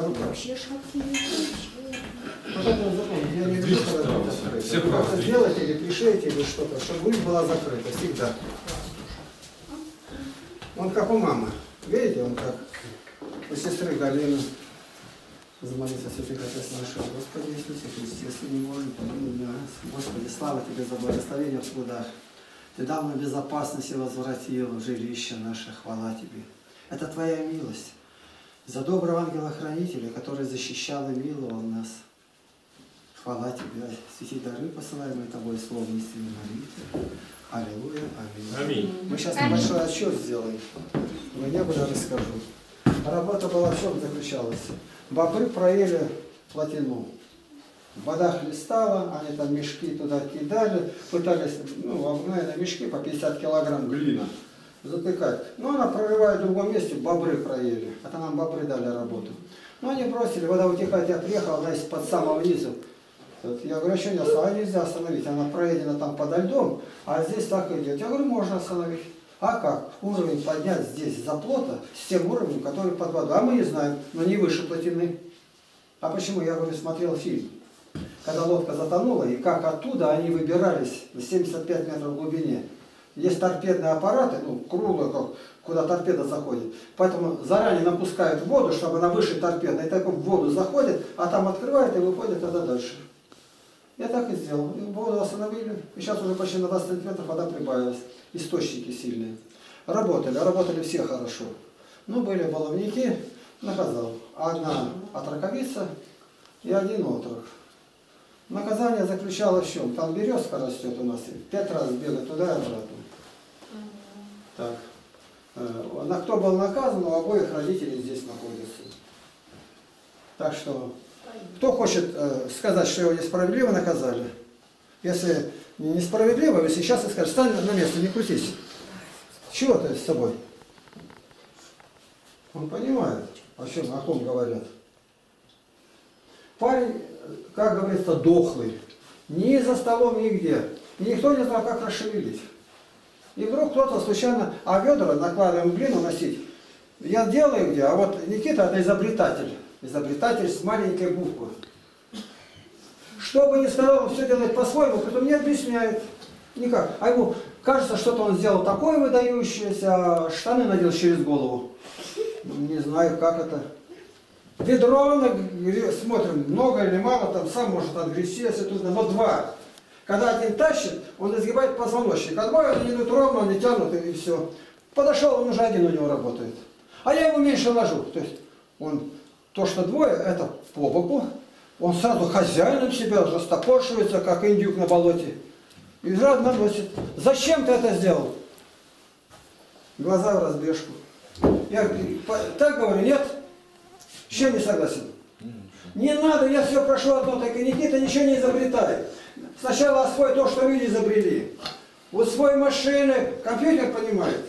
Дорога. Вообще шапки не вообще. Вот это вот закон. Я не Две вижу, когда стороны. это закрыто. Все как-то сделайте или пришейте или что-то, чтобы улица была закрыта всегда. Он как у мамы. Видите, он как у сестры Галины. Замолиться святых Отец нашего. Господи Иисусе Христе, Сыне Божий, помилуй нас. Господи, слава Тебе за благословение в трудах. Ты дал нам безопасность и возвратил в жилище наше. Хвала Тебе. Это Твоя милость. За доброго ангела-хранителя, который защищал и миловал нас. Хвала Тебе, святи дары, посылаемые Тобой, словно истинной молитвы. Аллилуйя, аминь. Аминь. Мы сейчас небольшой отчет сделаем. Но не буду расскажу. Работа была в чем заключалась? Бобры проели плотину. Вода хлестала, они там мешки туда кидали, пытались, ну, обыкновенные мешки по 50 килограмм глина затыкать. Но она прорывает в другом месте, бобры проели. Это нам бобры дали работу. Но они бросили, вода утекает, я приехал, она из-под самого низу. Вот Я говорю, а что не остановить? Нельзя остановить, она проедена там подо льдом, а здесь так идет. Я говорю, можно остановить. А как? Уровень поднять здесь заплота с тем уровнем, который под водой. А мы не знаем, но не выше плотины. А почему? Я говорю, смотрел фильм. Когда лодка затонула, и как оттуда они выбирались на 75 метров глубине. Есть торпедные аппараты, ну, круглые, как, куда торпеда заходит. Поэтому заранее напускают воду, чтобы она выше торпеды. И так в воду заходит, а там открывает и выходит тогда дальше. Я так и сделал. И воду остановили. И сейчас уже почти на 20 сантиметров вода прибавилась. Источники сильные. Работали, работали все хорошо. Ну, были баловники, наказал. Одна отраковица и один отрок. Наказание заключалось в чем? Там березка растет у нас, пять раз бегать туда и обратно. Так. Э, На кто был наказан, у обоих родителей здесь находятся. Так что, кто хочет э, сказать, что его несправедливо наказали? Если несправедливо, вы сейчас и скажете, встань на место, не крутись. Чего ты с собой? Он понимает, о чем, о ком говорят. Парень, как говорится, дохлый. Ни за столом, нигде. И никто не знал, как расшевелить. И вдруг кто-то случайно, а ведра накладываем глину носить. Я делаю где, а вот Никита это изобретатель. Изобретатель с маленькой буквы. Что бы ни сказал, он все делает по-своему, потом не объясняет. Никак. А ему кажется, что-то он сделал такое выдающееся, а штаны надел через голову. Не знаю, как это. Ведро, смотрим, много или мало, там сам может отгрести, если трудно, но два. Когда один тащит, он изгибает позвоночник, а два они идут ровно, они тянут и все. Подошел, он уже один у него работает. А я ему меньше ложу. То есть он, то, что двое, это по боку. Он сразу хозяином себя растопоршивается, как индюк на болоте. И сразу наносит. Зачем ты это сделал? Глаза в разбежку. Я так говорю, нет? С чем не согласен? Не надо, я все прошу одно, так и Никита ничего не изобретает. Сначала освой то, что люди изобрели. Вот свой машины, компьютер понимает.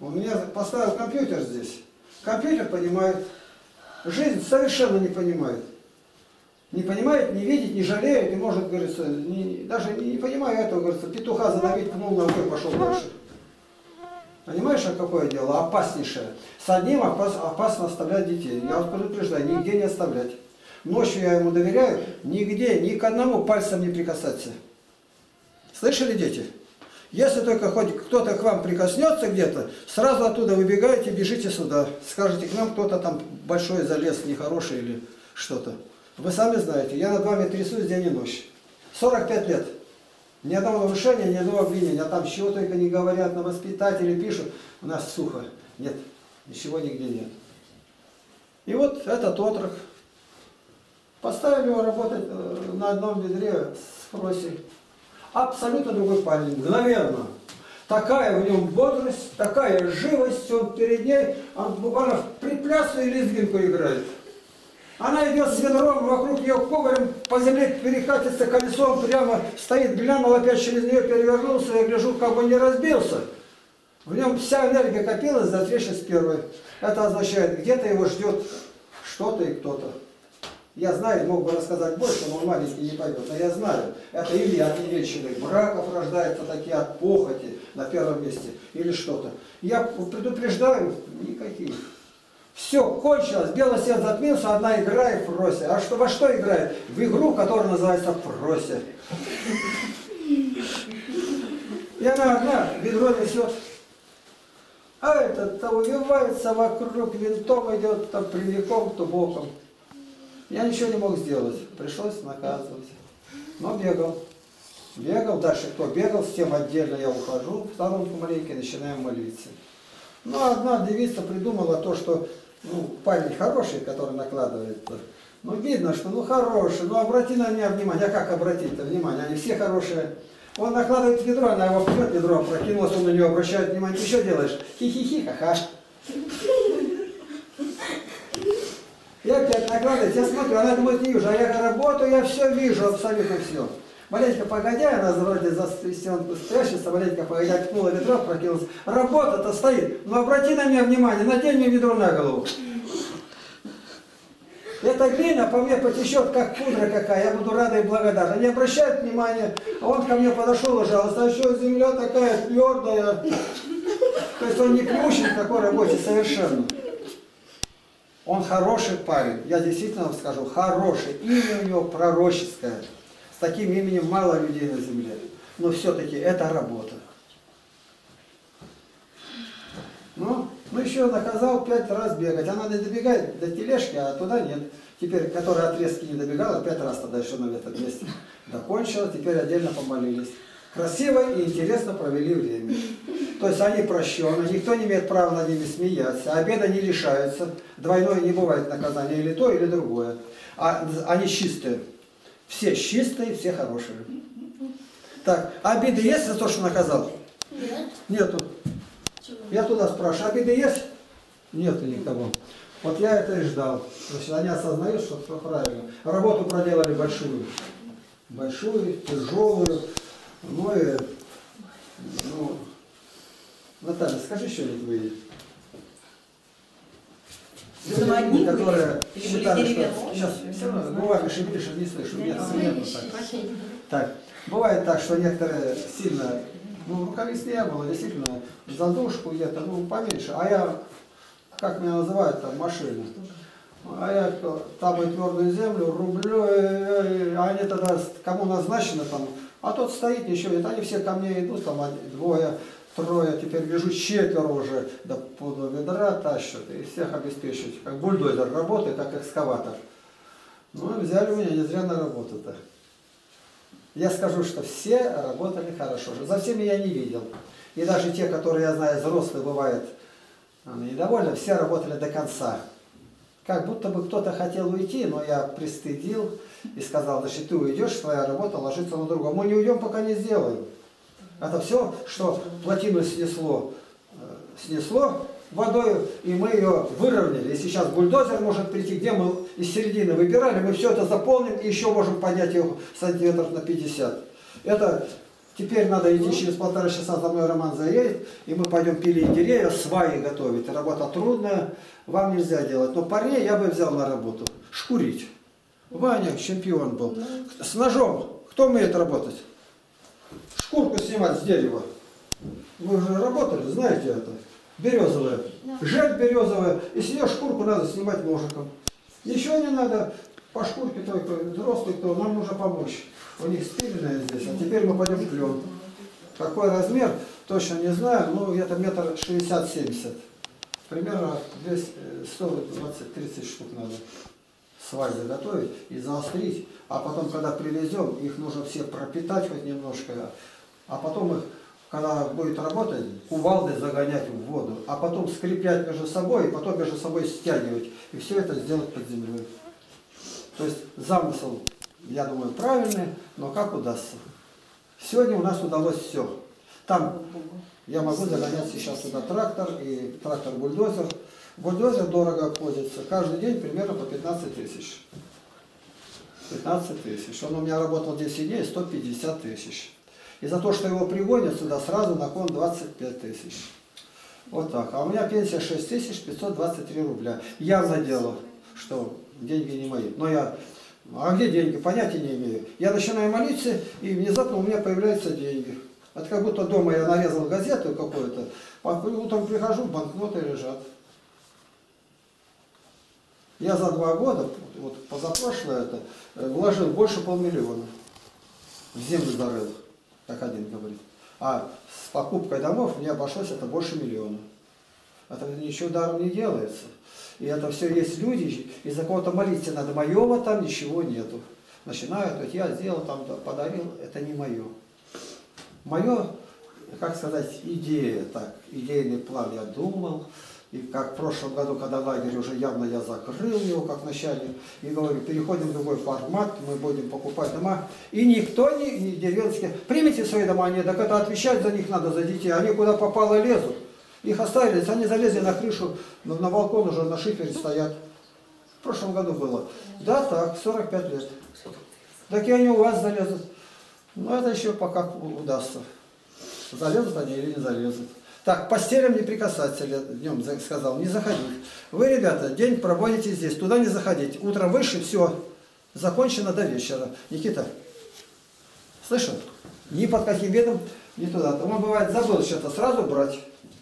Он меня поставил компьютер здесь. Компьютер понимает. Жизнь совершенно не понимает. Не понимает, не видит, не жалеет, и может, говорится, не- даже не, не понимаю этого, говорится, петуха задавить, пнул ногой, пошел дальше. Понимаешь, какое дело? Опаснейшее. С одним опас- опасно оставлять детей. Я вас предупреждаю, нигде не оставлять. Ночью я ему доверяю, нигде, ни к одному пальцем не прикасаться. Слышали, дети? Если только хоть кто-то к вам прикоснется где-то, сразу оттуда выбегаете, бежите сюда. Скажете, к нам кто-то там большой залез, нехороший или что-то. Вы сами знаете, я над вами трясусь день и ночь. 45 лет. Ни одного нарушения, ни одного обвинения. А там чего только не говорят, на воспитатели пишут. У нас сухо. Нет, ничего нигде нет. И вот этот отрок. Поставили его работать э, на одном ведре с Фросей. Абсолютно другой парень, мгновенно. Такая в нем бодрость, такая живость, он перед ней, он буквально в приплясу и лезгинку играет. Она идет с ведром, вокруг нее коварем, по земле перекатится колесом, прямо стоит, глянул опять через нее, перевернулся, я гляжу, как бы не разбился. В нем вся энергия копилась за встречи с первой. Это означает, где-то его ждет что-то и кто-то. Я знаю, мог бы рассказать больше, но он маленький не пойдет. Но я знаю, это или от невеченных браков рождаются такие от похоти на первом месте, или что-то. Я предупреждаю, никаких. Все, кончилось. Белый свет затмился, одна играет в просе. А что, во что играет? В игру, которая называется просе. И она одна ведро несет. А этот то увивается вокруг, винтом идет, то прямиком, то боком. Я ничего не мог сделать. Пришлось наказывать. Но бегал. Бегал, дальше кто бегал, с тем отдельно я ухожу в сторонку маленькой начинаем молиться. Ну, одна девица придумала то, что ну, парень хороший, который накладывает. Ну, видно, что ну хороший, ну обрати на меня внимание. А как обратить-то внимание? Они все хорошие. Он накладывает ведро, она его пьет, ведро опрокинулось, он на нее обращает внимание. Ты что делаешь? Хи-хи-хи, ха-ха. Я опять накладываю, я смотрю, она думает, не вижу, а я работаю, я все вижу, абсолютно все. Маленько погодя, она вроде за стенку спрячется, маленько погодя, ткнула ведро, прокинулась. Работа-то стоит. Ну обрати на меня внимание, надень мне ведро на голову. Эта глина по мне потечет, как пудра какая, я буду рада и благодарна. Не обращает внимания, а он ко мне подошел жаловался, а что земля такая твердая. То есть он не к такой работе совершенно. Он хороший парень, я действительно вам скажу, хороший. Имя у него пророческое. С таким именем мало людей на земле. Но все-таки это работа. Ну, ну еще наказал пять раз бегать. Она не добегает до тележки, а туда нет. Теперь, которая отрезки не добегала, пять раз тогда еще на этом месте докончила, теперь отдельно помолились. Красиво и интересно провели время. То есть они прощены, никто не имеет права над ними смеяться, обеда не лишаются, двойное не бывает наказание, или то, или другое. А они чистые. Все чистые, все хорошие. Так, обиды есть за то, что наказал? Нет. Нету. Я туда спрашиваю, обиды есть? Нету никого. Вот я это и ждал. Значит, они осознают, что все правильно. Работу проделали большую. Большую, тяжелую. Ну и, ну, Наталья, скажи что-нибудь вы. Заводник которые или считали, что сейчас все равно бывает шевелишь, не слышу. Нет, нету так. Так, бывает так, что некоторые сильно, ну, рукавиц не было, действительно, задушку где-то, ну, поменьше. А я, как меня называют там, машина. А я там и твердую землю рублю, э, а они тогда, кому назначено там, а тот стоит, ничего нет, они все ко мне идут, там двое, трое, теперь вижу четверо уже до пода ведра тащат, и всех обеспечивают, как бульдозер работает, как экскаватор. Ну, и взяли меня не зря на работу-то. Я скажу, что все работали хорошо. За всеми я не видел. И даже те, которые, я знаю, взрослые бывают недовольны, все работали до конца. Как будто бы кто-то хотел уйти, но я пристыдил и сказал, значит, ты уйдешь, твоя работа ложится на другого. Мы не уйдем, пока не сделаем. Это все, что плотину снесло, э, снесло водой, и мы ее выровняли. И сейчас бульдозер может прийти, где мы из середины выбирали, мы все это заполним и еще можем поднять ее сантиметров на 50. Это теперь надо идти через полтора часа за мной Роман заедет, и мы пойдем пилить деревья, сваи готовить. Работа трудная, вам нельзя делать. Но парней я бы взял на работу. Шкурить. Ваня чемпион был. С ножом. Кто умеет работать? Шкурку снимать с дерева. Вы уже работали, знаете это. Березовая. Жерть березовая. И с нее шкурку надо снимать ножиком. Ничего не надо. По шкурке только взрослый, кто нам нужно помочь. У них спиленная здесь. А теперь мы пойдем в клен. Какой размер, точно не знаю. Ну, где-то метр шестьдесят-семьдесят. Примерно 120-30 штук надо свай заготовить и заострить, а потом, когда привезем, их нужно все пропитать хоть немножко, а потом их, когда будет работать, кувалдой загонять в воду, а потом скреплять между собой, и потом между собой стягивать, и все это сделать под землей. То есть замысел, я думаю, правильный, но как удастся. Сегодня у нас удалось все. Там я могу загонять сейчас туда трактор и трактор-бульдозер. Бульдозер дорого обходится. Каждый день примерно по 15 тысяч. 15 тысяч. Он у меня работал 10 дней, 150 тысяч. И за то, что его пригонят сюда, сразу на кон 25 тысяч. Вот так. А у меня пенсия 6 тысяч 523 рубля. Явно дело, что деньги не мои. Но я... А где деньги? Понятия не имею. Я начинаю молиться, и внезапно у меня появляются деньги. Это как будто дома я нарезал газету какую-то, а утром прихожу, банкноты лежат. Я за два года, вот позапрошлое это, вложил больше полмиллиона. В землю зарыл, как один говорит. А с покупкой домов мне обошлось это больше миллиона. Это ничего даром не делается. И это все есть люди, и за кого-то молиться надо. Моего там ничего нету. Начинают, вот я сделал, там да, подарил, это не мое. Мое, как сказать, идея, так, идейный план я думал, и как в прошлом году, когда лагерь уже явно я закрыл его как начальник, и говорю, переходим в другой формат, мы будем покупать дома. И никто, не, не деревенские, примите свои дома, нет, так это отвечать за них надо, за детей. Они куда попало лезут. Их оставили, они залезли на крышу, на, на балкон уже на шифере стоят. В прошлом году было. Да, так, 45 лет. Так и они у вас залезут. Но это еще пока удастся. Залезут они или не залезут. Так, постелям не прикасаться, днем за- сказал, не заходить. Вы, ребята, день проводите здесь, туда не заходить. Утром вышли, все, закончено до вечера. Никита, слышал? Ни под каким видом, ни туда. Там он бывает забыл что-то, сразу брать.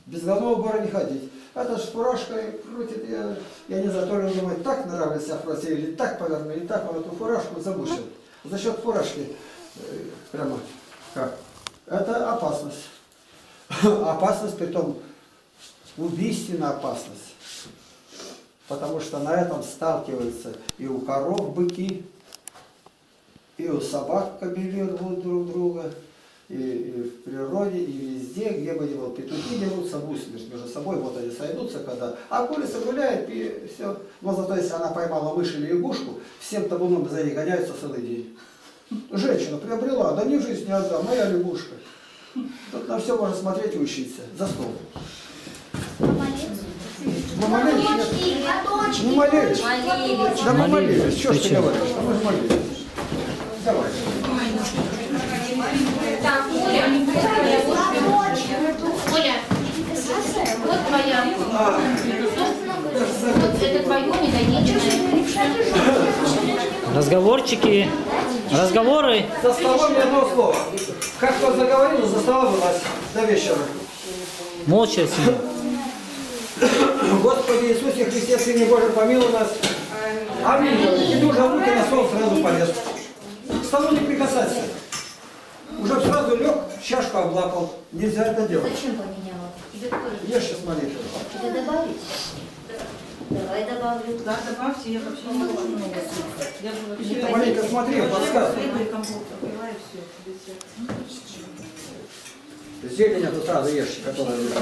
Без головного убора не ходить. Это ж фуражкой крутит, я, я не знаю, то ли он думает, так нравится фразе, или так поверну, или так, он эту фуражку забушил. За счет фуражки, прямо как? Это опасность. Опасность, при том убийственная опасность. Потому что на этом сталкиваются и у коров быки, и у собак кобели рвут друг друга, и, и в природе, и везде, где бы ни был, петухи дерутся в усмерть между собой, вот они сойдутся, когда... А курица гуляет, и все. Но зато если она поймала мышь или лягушку, всем табуном за ней гоняются целый день. Женщина приобрела, да не в жизнь не отдам, моя лягушка. Тут на все можно смотреть и учиться. За стол. Мы молились? Нет? Не молились? Да мы молились. Что ж ты говоришь? А мы же молились. Давай. Так, Оля, Оля, вот твоя. Вот это твое недоеденное. Разговорчики, разговоры. За столом ни одного слова. Как кто заговорил, за стола вылазь до вечера. Молча сидят. Господи Иисусе Христе, Сыне Божий, помилуй нас. Аминь. И ты уже руки на стол сразу полез. К столу не прикасайся. Уже сразу лег, чашку облапал. Нельзя это делать. Зачем поменяла? Ешь сейчас молитву. Тебе добавить? Давай добавлю. Да, добавьте, я вообще не хочу много. Я бы вообще... Маленько смотри, подсказывай. Зелень эту сразу ешь, которая лежит.